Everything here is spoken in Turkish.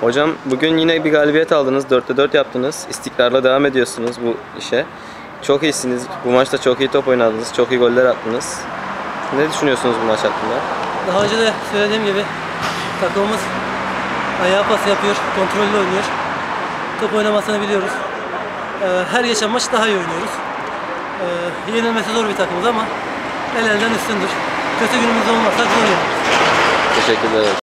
Hocam bugün yine bir galibiyet aldınız. 4'te 4 yaptınız. İstikrarla devam ediyorsunuz bu işe. Çok iyisiniz. Bu maçta çok iyi top oynadınız. Çok iyi goller attınız. Ne düşünüyorsunuz bu maç hakkında? Daha önce de söylediğim gibi takımımız ayağa pas yapıyor, kontrollü oynuyor. Top oynamasını biliyoruz. Ee, her geçen maç daha iyi oynuyoruz. Ee, yenilmesi zor bir takımız ama el elden üstündür. Kötü günümüz olmazsak zor yeneriz. Teşekkürler.